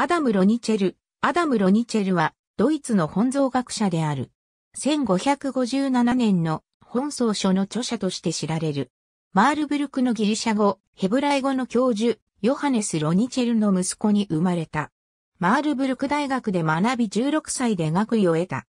アダム・ロニチェル。アダム・ロニチェルは、ドイツの本草学者である。1557年の本草書の著者として知られる。マールブルクのギリシャ語、ヘブライ語の教授、ヨハネス・ロニチェルの息子に生まれた。マールブルク大学で学び16歳で学位を得た。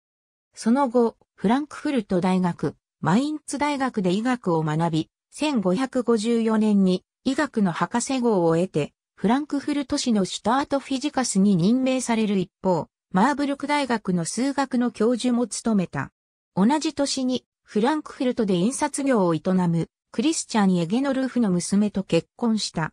その後、フランクフルト大学、マインツ大学で医学を学び、1554年に医学の博士号を得て、フランクフルト市の Stadtphysicus に任命される一方、マーブルク大学の数学の教授も務めた。同じ年にフランクフルトで印刷業を営むクリスチャン・エゲノルーフの娘と結婚した。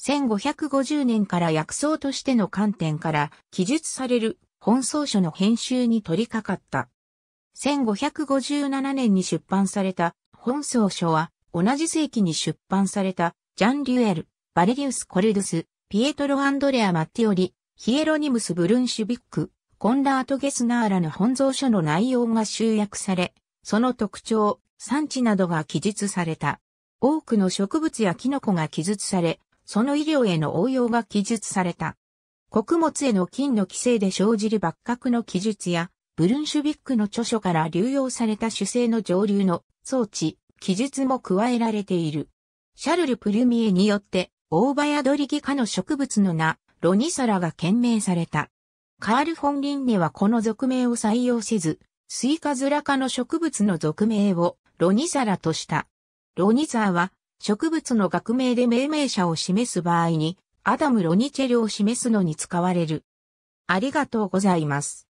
1550年から薬草としての観点から記述される本草書の編集に取り掛かった。1557年に出版された本草書は同じ世紀に出版されたジャン・リュエル、バレリウス・コルドゥス、ピエトロ・アンドレア・マッティオリ、ヒエロニムス・ブルンシュビック、コンラート・ゲスナーらの本草書の内容が集約され、その特徴、産地などが記述された。多くの植物やキノコが記述され、その医療への応用が記述された。穀物への菌の規制で生じる抜角の記述や、ブルンシュビックの著書から流用された主成の上流の装置、記述も加えられている。シャルル・プルミエによって、オーバヤドリギ科の植物の名、ロニサラが懸命された。カール・フォン・リンネはこの俗名を採用せず、スイカズラ科の植物の俗名をロニサラとした。ロニザーは植物の学名で命名者を示す場合に、アダム・ロニチェルを示すのに使われる。ありがとうございます。